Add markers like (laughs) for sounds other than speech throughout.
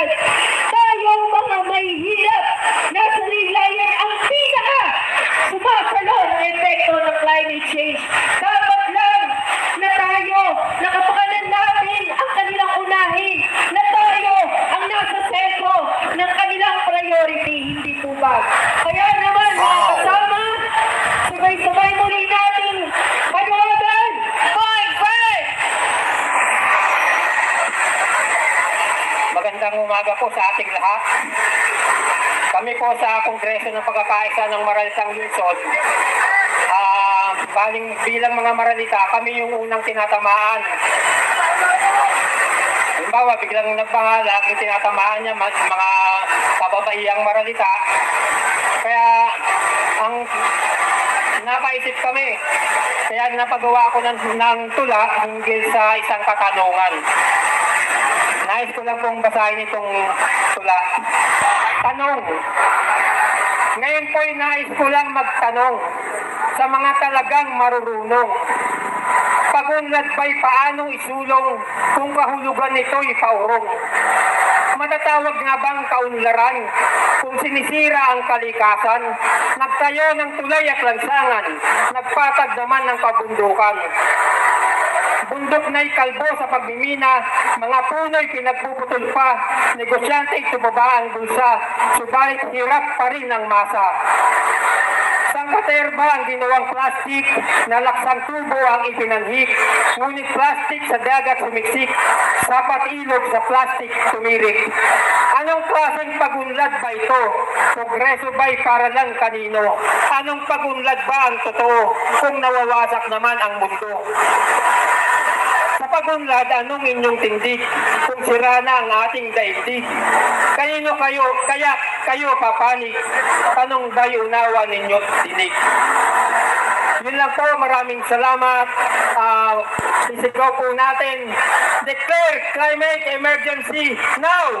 Lord umaga po sa ating lahat. Kami po sa Kongreso ng Pagkakaisa ng Maralitang Luzon. Ah, baling bilang mga Maralita, kami yung unang tinatamaan. Halimbawa, biglang nagpangalak, yung tinatamaan niya mas mga kababaihang Maralita. Kaya ang napaisip kami. Kaya napagawa ako ng, ng tula hinggil sa isang katanungan. Nais ko lang pong basahin itong tula. Tanong. Ngayon po'y nais ko lang magtanong sa mga talagang marurunong. Pagunlad ba'y paanong isulong kung kahulugan nito'y paurong? Matatawag nga bang kaunlaran kung sinisira ang kalikasan? Nagtayo ng tulay at lansangan, nagpatag naman ng kabundukan. Bundok na'y kalbo sa pagmimina, mga puno'y pinagpuputol pa, negosyante tumaba ang bulsa, subalit hirap pa rin ang masa. Sangkaterba ang ginawang plastic, nalaksang tubo ang ipinanhik, ngunit plastic sa dagat sumiksik, sapat ilog sa plastic tumirik. Anong klaseng pagunlad ba ito? Progreso ba'y para lang kanino? Anong pagunlad ba ang totoo kung nawawasak naman ang mundo? Sa pagunlad, anong inyong tindig kung sira na ang ating daigdig? Kanino kayo, kaya kayo papanig? Tanong ba'y unawa ninyo dinig? Yun lang po, maraming salamat. Uh, sisigaw po natin. Declare climate emergency now!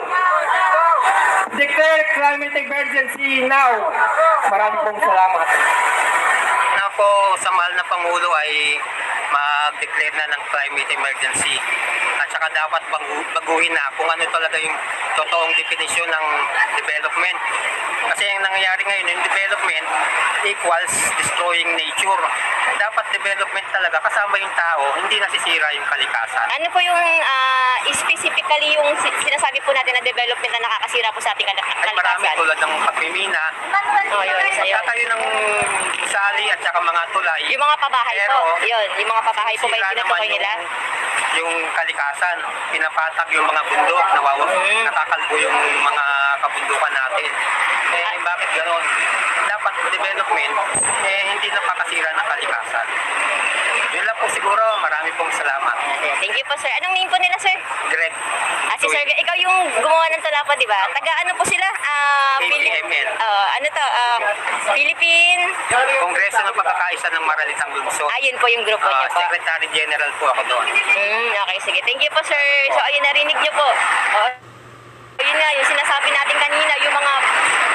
Declare climate emergency now! Maraming pong salamat. na po sa mahal na Pangulo ay mag-declare na ng climate emergency. At saka dapat bagu- baguhin na kung ano talaga yung totoong definisyon ng development. Yung development equals destroying nature. Dapat development talaga kasama yung tao, hindi nasisira yung kalikasan. Ano po yung ah, specifically yung si- sinasabi po natin na development na nakakasira po sa ating kal- Ay marami kalikasan? tulad ng pagmimina, Oh, yun, pagkatayo ng gusali at saka mga tulay. Yung mga pabahay po, Pero, yun, yung mga pabahay po ba yung tinutukoy nila? Yung, yung kalikasan, pinapatag yung mga bundok, nawawa, Mm. nakakalbo yung mga kabundukan natin. Eh, bakit ganon? Dapat development, eh, hindi nakakasira ng kalikasan. Yun lang po siguro, marami pong salamat. Thank you po, sir. Anong name po nila, sir? Greg. Ah, si Sir, ikaw yung gumawa ng tula po, di ba? Taga ano po sila? Ah, Pili- APML. Ah, ano to? Ah, Philippine... Kongreso ng Pagkakaisa ng Maralitang Lungsod. Ayun po yung grupo Ah, niyo po. Secretary General po ako doon. Hmm, okay, sige. Thank you po, sir. So, ayun, narinig niyo po. Oh, yun nga, yung sinasabi natin kanina, yung mga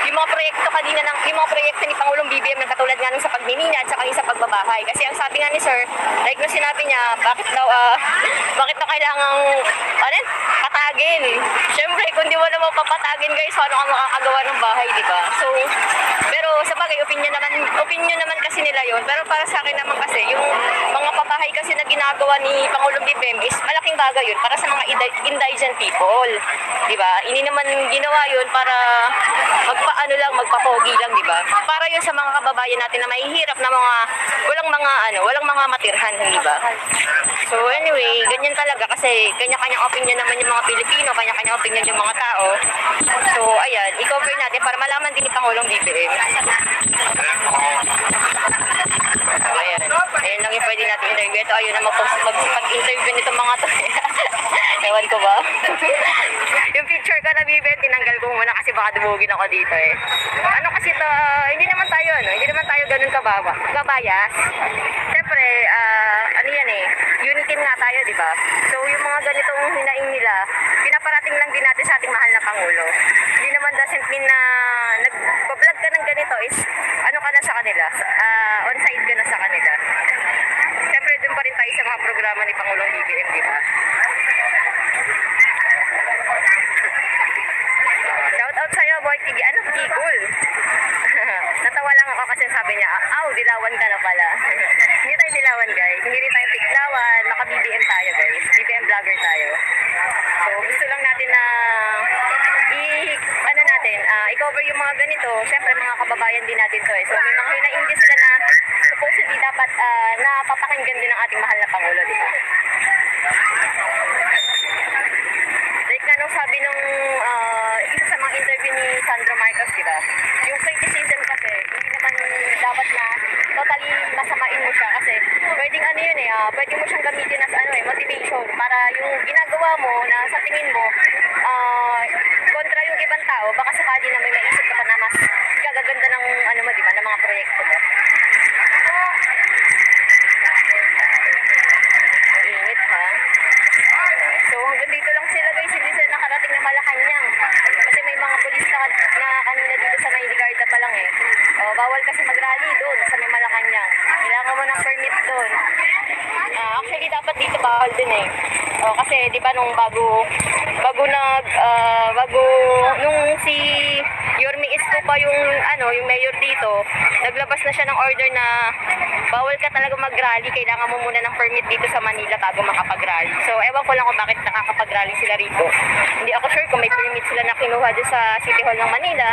yung mga proyekto kanina ng yung mga proyekto ni Pangulong BBM na katulad nga nung sa pagmimina at saka yung sa pagbabahay. Kasi ang sabi nga ni sir, like nung sinabi niya, bakit daw ah, (laughs) bakit daw kailangang ano, patagin? Syempre, kung di mo naman papatagin guys, paano ka makakagawa ng bahay, di ba? So, pero sa bagay, opinion naman, opinion naman kasi nila yon Pero para sa akin naman kasi, yung mga pabahay kasi na ginagawa ni Pangulong BBM is malaking bagay yun para sa mga indi- indigent people. Di ba? Ini naman ginawa yun para magpaano lang, magpapogi lang, di ba? Para yun sa mga kababayan natin na mahihirap na mga, walang mga ano, walang mga matirhan, di ba? So anyway, ganyan talaga kasi kanya-kanyang opinion naman yung mga Pilipino, kanya-kanyang opinion yung mga tao. So ayan, i-cover natin para malaman din ni Pangulong BBM. Ayan. Ayan lang yung pwede natin interview. Ito, ayun na mag- mag-interview nitong mga to. Ewan ko ba? Yung picture ko na BBM, tinanggal ko muna kasi baka dumugin ako dito eh. Ano kasi to, ah, hindi naman tayo, ano, hindi naman tayo ganun kababa, kabayas. Siyempre, ah, ano yan eh, unity nga tayo, di ba? So, yung mga ganitong hinaing nila, pinaparating lang din natin sa ating mahal na Pangulo. Hindi naman doesn't mean na nag-vlog ka ng ganito is, ano ka na sa kanila, ah, on side ka na sa kanila. Siyempre, dun pa rin tayo sa mga programa ni Pangulong BBM, di ba? Tigi, ano? Kigul. (laughs) Natawa lang ako kasi sabi niya, aw, dilawan ka na pala. (laughs) Hindi tayo dilawan, guys. Hindi rin tayo tiklawan. Naka-BBM tayo, guys. BBM vlogger tayo. So, gusto lang natin na i ano natin, ah, i-cover yung mga ganito. Siyempre, mga kababayan din natin to eh. So, may mga hinaing din sila na supposedly dapat ah, napapakinggan din ng ating mahal na Pangulo, di ba? Like nga nung sabi nung ah, pwedeng ano yun eh, ah, pwede mo siyang gamitin as ano eh, motivation para yung ginagawa mo na sa tingin mo, ah, kontra yung ibang tao, baka sakali na may maisip ka pa na mas gagaganda ng ano mo, di ba, ng mga proyekto mo. Init ha. So hanggang lang sila guys, hindi sila nakarating na Malacanang. Kasi may mga pulis na, na dito sa may pa lang eh. Oh, bawal kasi mag-rally doon sa may Malacanang. Kailangan mo ng permit doon. Ah, actually dapat dito bawal din eh. Oh, kasi 'di ba nung bago bago nag ah, bago nung si Yormi Isko pa yung ano, yung mayor dito, naglabas na siya ng order na bawal ka talaga mag-rally, kailangan mo muna ng permit dito sa Manila bago makapag-rally. So, ewan ko lang kung bakit nakakapag-rally sila rito. Hindi ako sure kung may permit sila na kinuha dyan sa City Hall ng Manila.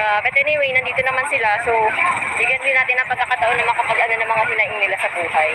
Ah, but anyway, nandito naman sila. So, bigyan din natin ang pagkakataon na makapag-ano ng mga hinaing nila sa buhay.